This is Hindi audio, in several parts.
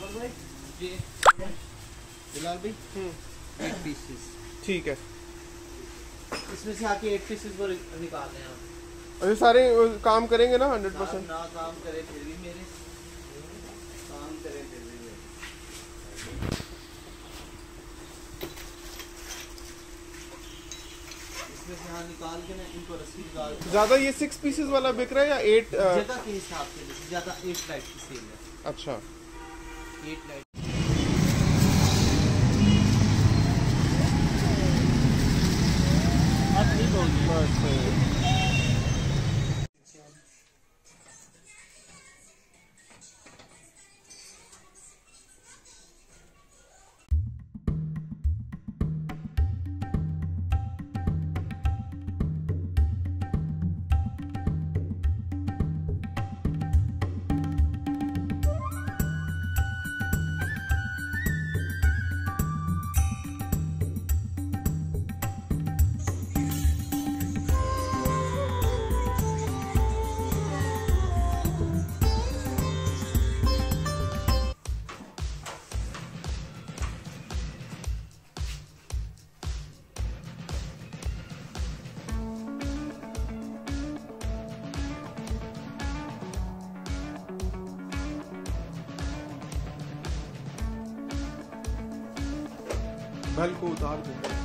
बाबर भाई ये बिलाल भाई एट पीसेस ठीक है इसमें से आके एट पीसेस को निकाल आप और ये सारे काम करेंगे ना हंड्रेड परसेंट ना काम करे फिर भी मेरे काम करे फिर भी मेरे इसमें से हाँ निकाल के ना इनको रस्सी निकाल ज़्यादा ये सिक्स पीसेस वाला बिक रहा है या एट जगह के हिसाब से ज़्यादा एट लाइट की सेल है। अच्छा। एट लाइट बल को उतार दो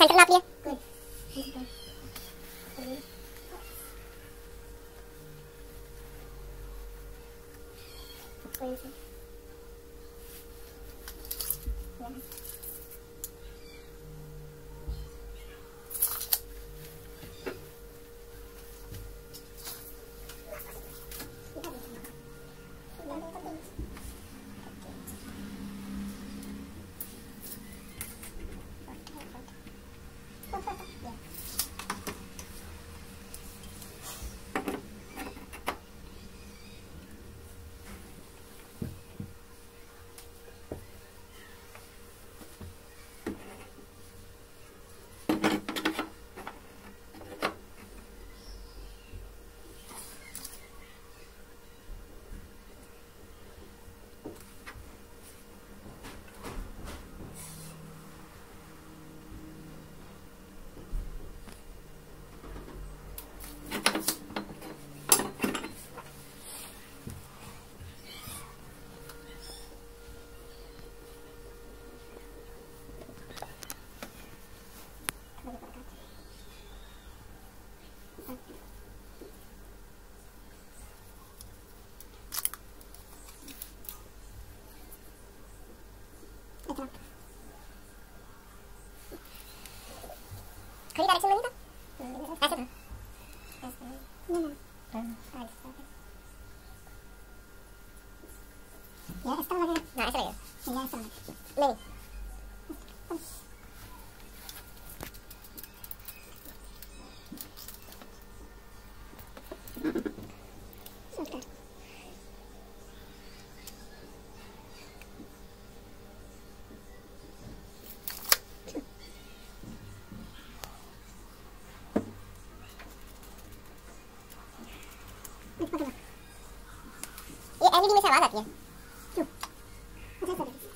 ฉันสักรอบเนี่ย था यार इस तरह लगेगा हाँ ऐसा लगेगा यार इस तरह लगेगा नहीं っけ今日忘れたけど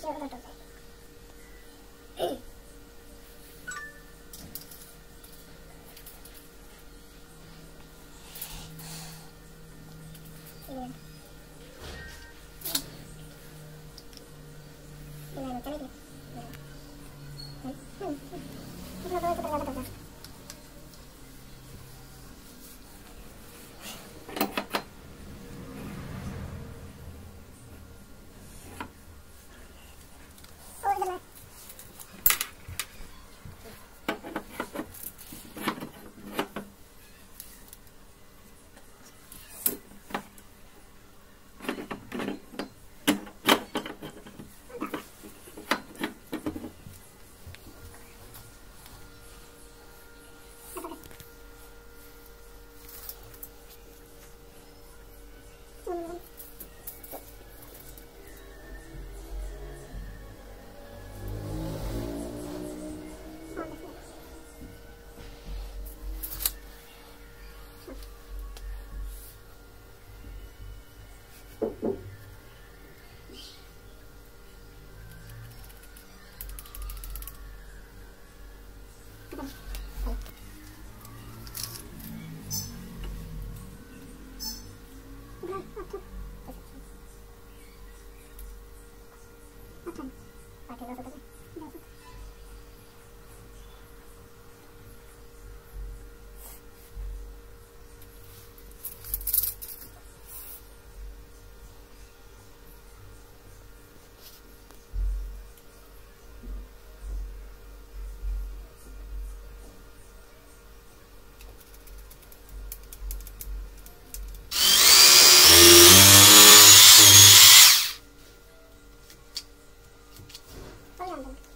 幸せだと Gracias. 깜짝 놀랐어.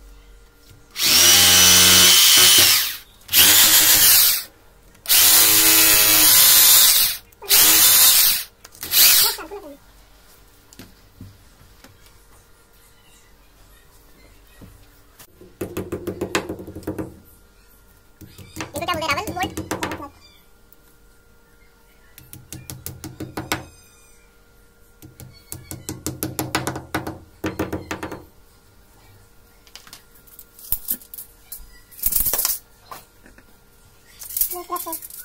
guapo.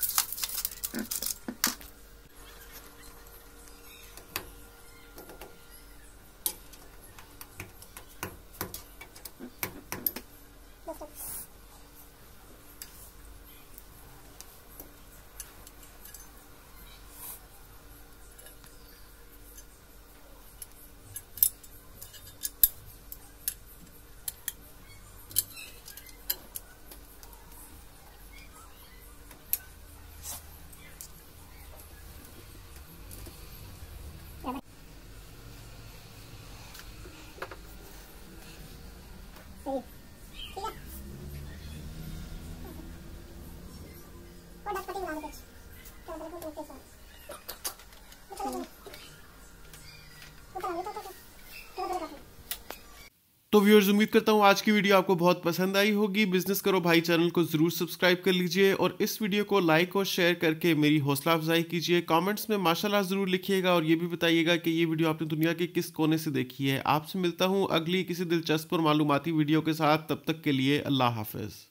तो व्यूअर्स उम्मीद करता हूँ आज की वीडियो आपको बहुत पसंद आई होगी। बिज़नेस करो भाई चैनल को ज़रूर सब्सक्राइब कर लीजिए और इस वीडियो को लाइक और शेयर करके मेरी हौसला अफजाई कीजिए। कमेंट्स में माशाल्लाह ज़रूर लिखिएगा और ये भी बताइएगा कि ये वीडियो आपने दुनिया के किस कोने से देखी है। आपसे मिलता हूँ अगली किसी दिलचस्प और मालूमती वीडियो के साथ। तब तक के लिए अल्लाह हाफिज़।